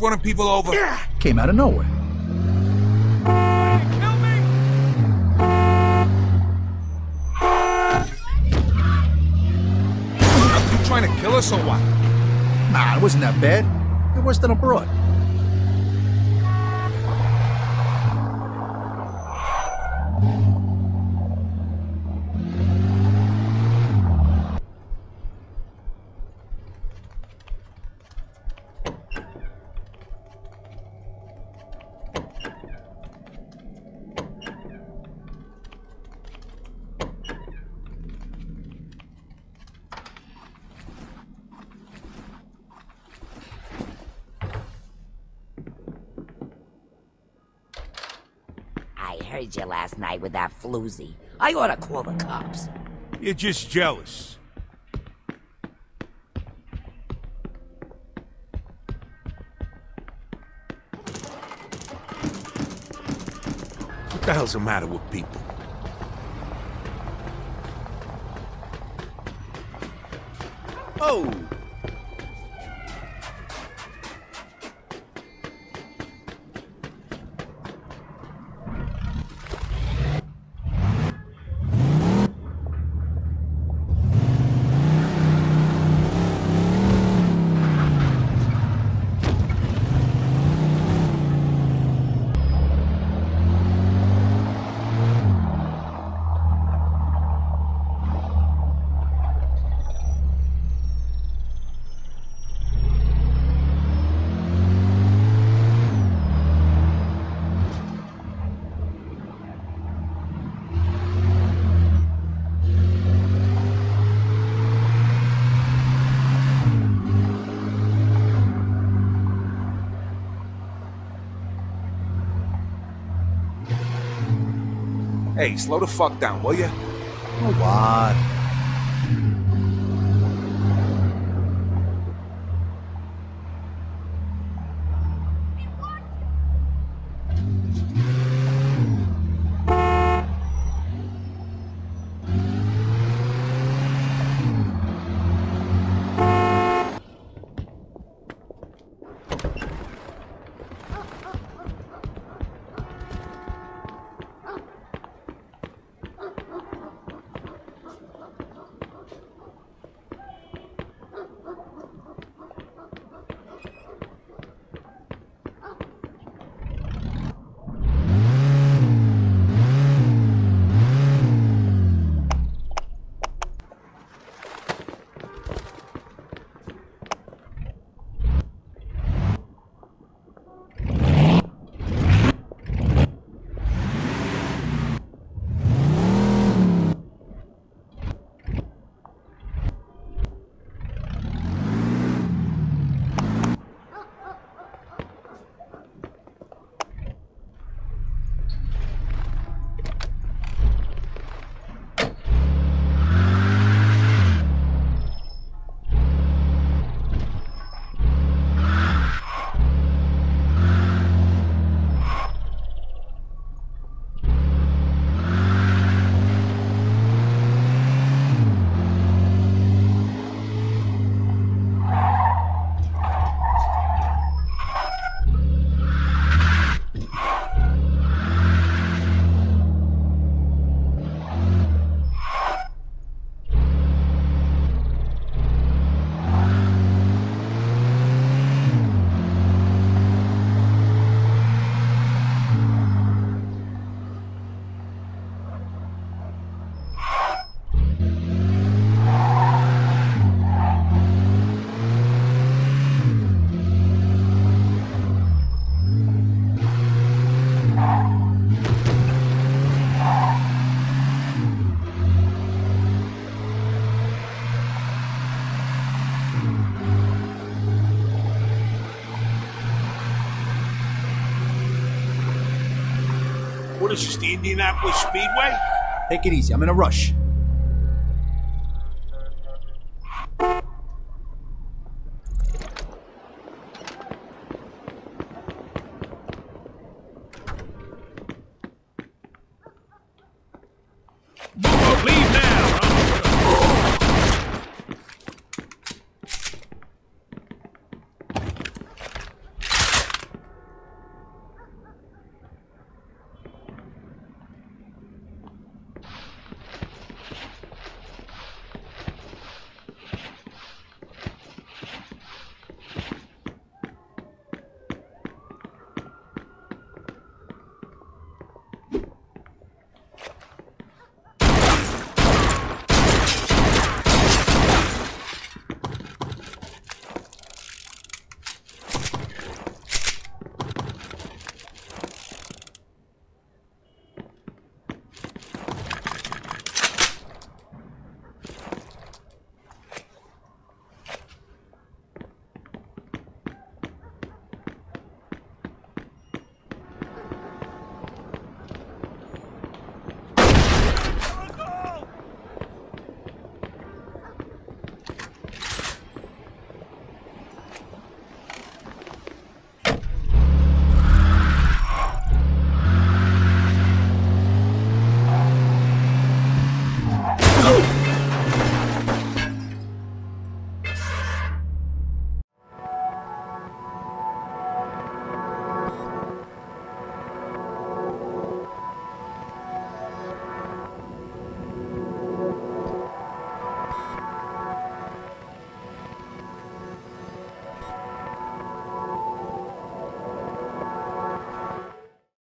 running people over? Yeah. Came out of nowhere. You trying to kill us or what? Nah, it wasn't that bad. It worse than heard you last night with that floozy. I ought to call the cops. You're just jealous. What the hell's the matter with people? Oh! Hey, slow the fuck down, will ya? Oh, what? What is this, the Indianapolis Speedway? Take it easy. I'm in a rush.